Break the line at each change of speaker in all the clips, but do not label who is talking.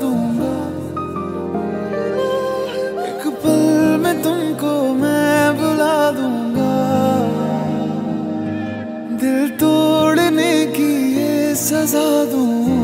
दूँगा। एक पल में तुमको मैं बुला दूँगा। दिल तोड़ने की ये सजा दूँगा।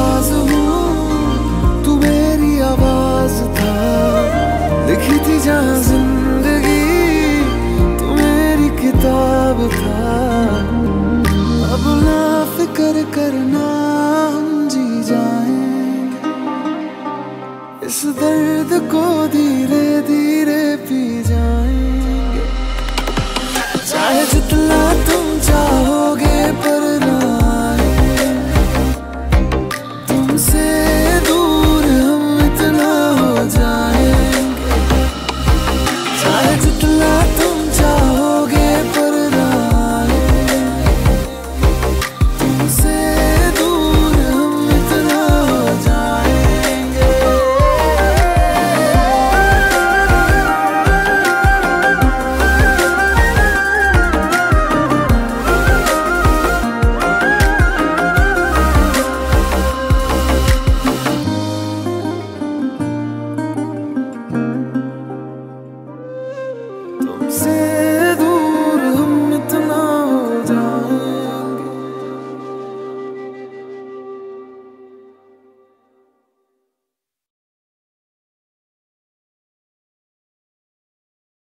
reasons.